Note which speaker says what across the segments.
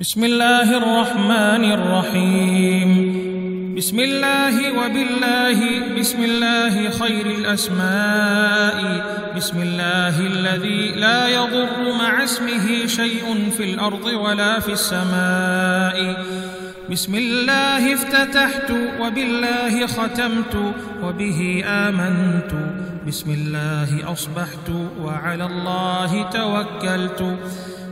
Speaker 1: بسم الله الرحمن الرحيم بسم الله وبالله بسم الله خير الاسماء بسم الله الذي لا يضر مع اسمه شيء في الأرض ولا في السماء بسم الله افتتحت وبالله ختمت وبه امنت بسم الله اصبحت وعلى الله توكلت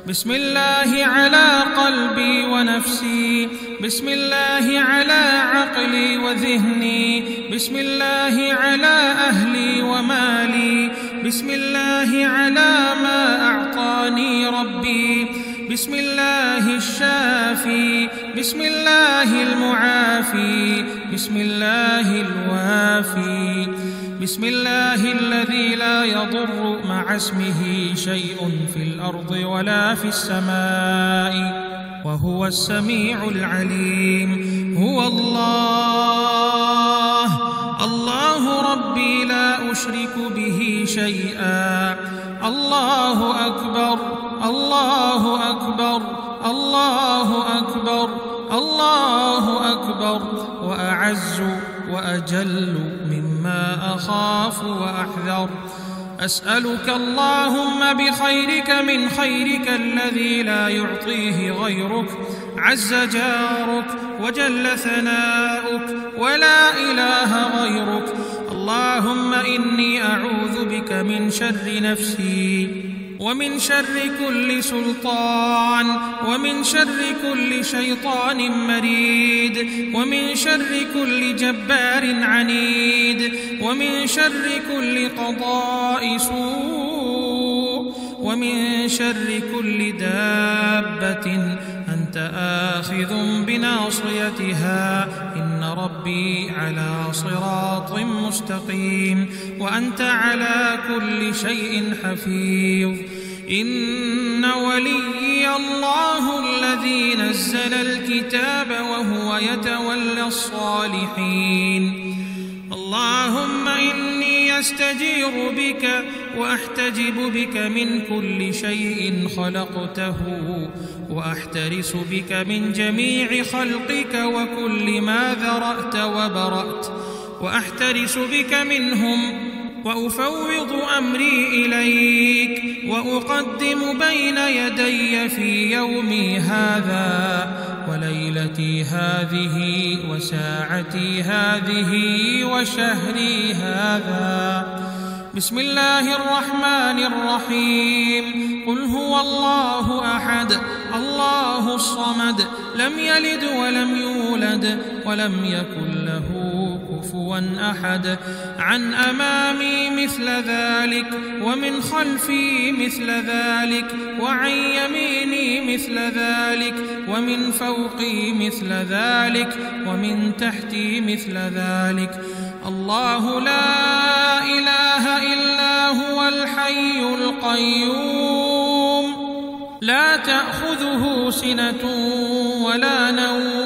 Speaker 1: بسم الله على قلبي ونفسي. بسم الله على عقلي وذهني. بسم الله على أهلي ومالي. بسم الله على ما أعطاني ربي. بسم الله الشافي. بسم الله المعافي. بسم الله الوافي. بسم الله الذي لا يضر مع اسمه شيء في الأرض ولا في السماء وهو السميع العليم. هو الله. الله ربي لا أشرك به شيئا. الله أكبر. الله أكبر. الله أكبر. الله أكبر. وأعز وأجل مما أخاف وأحذر. أسألك اللهم بخيرك من خيرك الذي لا يعطيه غيرك. عز جارك وجل ثناؤك. ولا إله غيرك. اللهم إني أعوذ بك من شر نفسي. ومن شر كل سلطان ومن شر كل شيطان مريد ومن شر كل جبار عنيد ومن شر كل قضاء سوء ومن شر كل دابة آخذ بناصيتها. إن ربي على صراط مستقيم. وأنت على كل شيء حفيظ. إن وليي الله الذي نزل الكتاب وهو يتولى الصالحين. اللهم إني أستجير بك وأحتجب بك من كل شيء خلقته وأحترس بك من جميع خلقك وكل ما ذرأت وبرأت وأحترس بك منهم وأفوض أمري إليك. وأقدم بين يدي في يومي هذا وليلتي هذه وساعتي هذه وشهري هذا. بسم الله الرحمن الرحيم. قل هو الله أحد الله الصمد لم يلد ولم يولد ولم يكن له كفوا أحد. عن أمامي مثل ذلك ومن خلفي مثل ذلك وعن يميني مثل ذلك ومن فوقي مثل ذلك ومن تحتي مثل ذلك. الله لا إله إلا هو الحي القيوم. لا تأخذه سنة ولا نوم.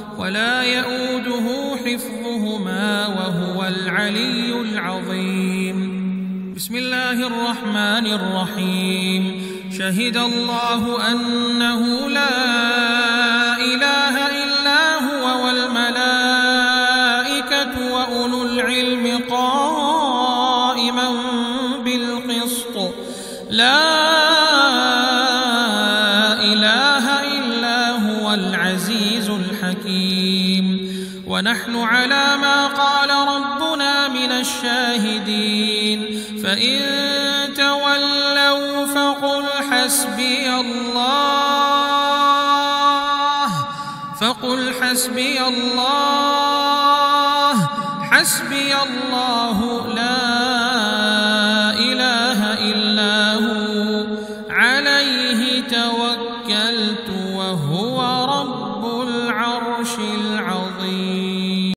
Speaker 1: ولا يئوده حفظهما وهو العلي العظيم. بسم الله الرحمن الرحيم. شهد الله أنه لا ونحن على ما قال ربنا من الشاهدين. فإن تولوا فقل حسبي الله فقل حسبي الله حسبي الله